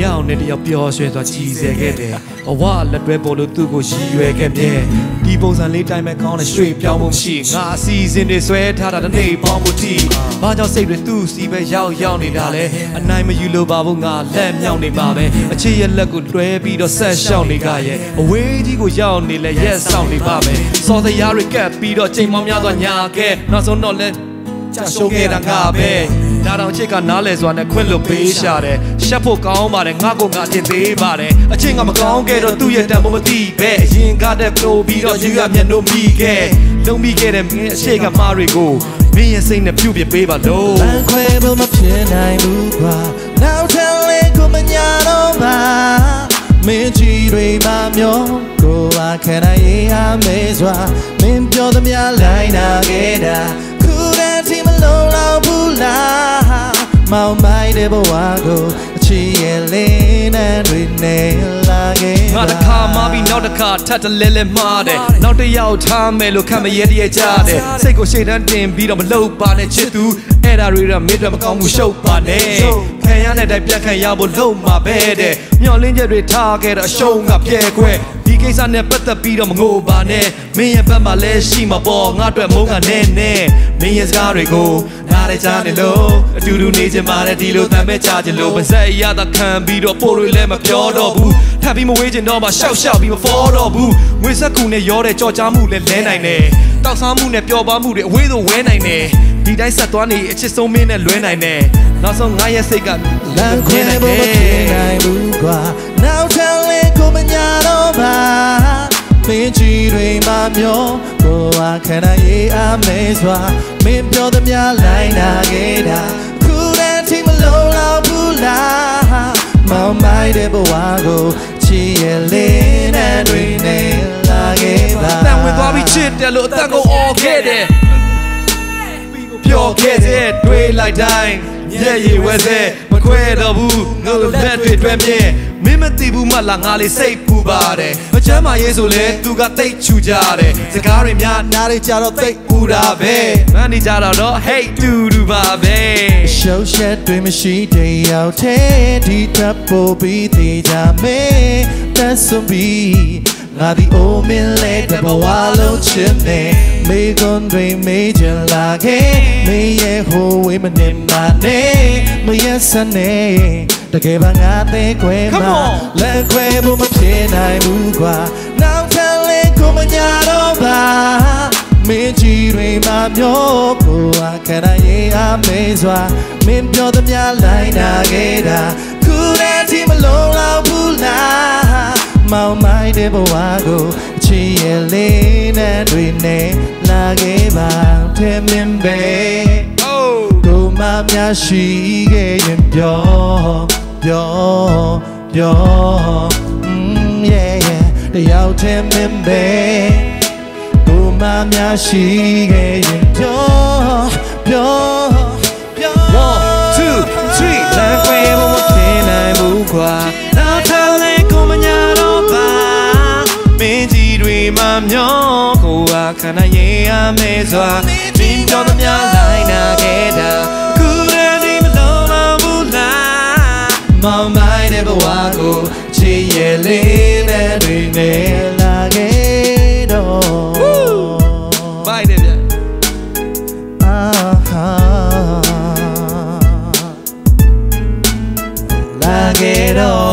ရောက်နေတယောက်ပျော်ရွှင်စွာကြည်စေခဲ့တယ်ဘဝလက်တွဲပေါ်လို့သူ့ကိုရည်ရွယ်ခဲ့မြဲဒီပုံစံလေးတိုင်းပဲကောင်းတဲ့ရွှေပြောင်းမှုမရှိငါအစီအစဉ်တွေဆွဲထားတာတစ်နေ့ပေါင်းမှုတီဘာကြောင့်စိတ်တွေသူ့စီပဲရောက်ရောက်နေတာလဲအနိုင်မယူလို့ပါဘူးငါလက်မြောက်နေပါပဲအချစ်ရဲ့လက်ကိုလွှဲပြီးတော့ဆက်ရှောက်နေကြရဲ့အဝေးကြီးကိုရောက်နေလဲရက်ဆောင်နေပါမယ်စော်စရာတွေကပ်ပြီးတော့ချိန်မောင်းများစွာညာခဲ့နောက်ဆုံးတော့လဲကြရှုံးခဲ့တာငါပဲ ဒါတောင်ချစ်ကနားလဲစွာနဲ့ခွင့်လွတ်ပေးရှာတယ်ရှက်ဖို့ကောင်းပါတယ်ငါကငါတင်သေးပါတယ်အချင်းကမကောင်းခဲ့တော့သူ့ရဲ့တန်ဖို့မသိပဲအရင်ကတည်းကလို့ပြီးတော့ယူရမျက်နှာမိခဲ့လုံးမိခဲ့တဲ့မင်းအရှိကမားတွေကိုမင်းရဲ့စိတ်နဲ့ပြုတ်ပြပေးပါလို့လမ်းခွဲဖို့မဖြစ်နိုင်ဘူးကွာနောက်ထပ်လေးကိုမညာတော့ပါမင်းကြီးတွေမမျောကိုပါခံနိုင်ရအမေစွာမင်းပြောသမျှလိုက်နာခဲ့တာခုတ မောင်မိုက်တဲ့ဘဝကိုအချစ်ရဲ့လင်းနဲ့တွေနေလာခဲ့ငါတစ်ခါမှပြီးနောက်တစ်ခါထပ်တလဲလဲမှားတယ်နောက်တစ်ယောက်ထားမယ်လို့ခံမရတဲ့ကြတယ်စိတ်ကိုရှေ့တန်းတင်ပြီးတော့မလှုပ်ပါနဲ့ချစ်သူအဲ့ဒါတွေကမင်းတို့မကောင်းဘူးရှုပ်ပါနဲ့ခံရတဲ့တိုင်ပြန်ခံရဖို့လုံမှာပဲတဲ့မျောလင်းချက်တွေထားခဲ့တော့အရှုံးကပြဲခွဲဒီကိစ္စနဲ့ပတ်သက်ပြီးတော့မငိုပါနဲ့မင်းရဲ့ဘက်မှာလဲရှိမှာပေါ့ငါအတွက်မုန်းကနဲ့နဲ့မင်းရဲ့စကားတွေကို နားရဲချနေလို့အတူတူနေချင်ပါတယ်ဒီလိုတမ်းမဲ့ချချင်လို့ပါဇက်ရတာခံပြီးတော့ပို့တွေလည်းမပြောတော့ဘူးထပ်ပြီးမဝေးချင်တော့မှရှောက်ရှောက်ပြီးမဖောတော့ဘူးငွေဆက်ကူနဲ့ရောတဲ့ကြော်ကြားမှုလည်းလဲနိုင်တယ်တောက်စားမှုနဲ့ပျော်ပါမှုတွေအဝေးသို့ဝဲနိုင်တယ်ဒီတိုင်းဆက်သွားနေအချစ်ဆုံးမင်းနဲ့လွဲနိုင်တယ်နောက်ဆုံးငါရဲ့စိတ်ကလမ်းခွဲဖို့မဖြစ်နိုင်ဘူးကွာနောက်ထပ်လေးကိုမညာတော့ပါ မင်းကြီးတွေမမျောကိုယ်အခန္ဓာရေးအမေစွာမင်းပြောသမျှလိုက်နာခဲ့တာခုတည်းထိမလုံးတော့ဘူးလားမောင်မိုက်တဲ့ဘဝကိုချီရဲ့လေးနဲ့တွေနေလာခဲ့ပါတန်ဝင်သွားပြီးချစ်တယ်လို့အတန်ကိုအော်ခဲ့တယ်ပျော်ခဲ့တဲ့တွေးလိုက်တိုင်းညက်ရည်ဝဲစဲမ ခွဲတော့ဘူးငါတို့လက်တွေတွဲမြဲမင်းမသိဘူးမလားငါလေးစိတ်ပူပါတယ်မချမ်းမရေးဆိုလဲသူကတိတ်ချူကြတယ်စကားတွေများနားရကြတော့သိပ်ပူတာပဲမန်နေကြတော့တော့ hate တူတူပါပဲရှုပ်ရှက်တွေမရှိတဲ့ရောက်တဲ့ဒီတပ်ပို့ပြီးသေးကြမေးတက်ဆွန်ပြီးငါဒီအိုမင်းလေးတဘဝလုံးချစ်နေမေကွန်တွေမေးချင်လာခဲ့မေးရဲ့ဟိုဝေးမနေမနေမ ရစနေတကယ်ပါငါသေးခွဲ Come မှာ on လက်ခွဲဖို့မဖြစ်နိုင်ဘူးကွာနောက်ထပ်လေးကိုမညာတော့ပါမင်းကြီးတွေမမျောကိုအခန္ဓာရေးအမေစွာမင်းပြောသမျှလိုက်နာခဲ့တာခုတည်းထိမလုံးတော့ဘူးလားမောင်မိုက်တဲ့ဘဝကိုချီရဲ့လေးနဲ့တွေနေ ရှိခဲ့ရင်ပြောပြောပြော mm, yeah yeah တယောက်တည်းမင်းပဲတို့မများရှိခဲ့ရင်ပြောပြောပြော one two three လမ်းခွဲဖို့မဖြစ်နိုင်ဘူးကွာနောက်ထပ်လဲကိုမညာတော့ပါမင်းကြီးတွေမှမျောကိုကခန္ဓာရေးအမဲစွာမင်းပြောသမျှလိုက်နာခဲ့တာခု ဝကိုချစ်ရဲ့လေးနဲ့တွေနေလာခဲ့တော့ဘိုက်တယ်ဗျအာဟာလာခဲ့တော့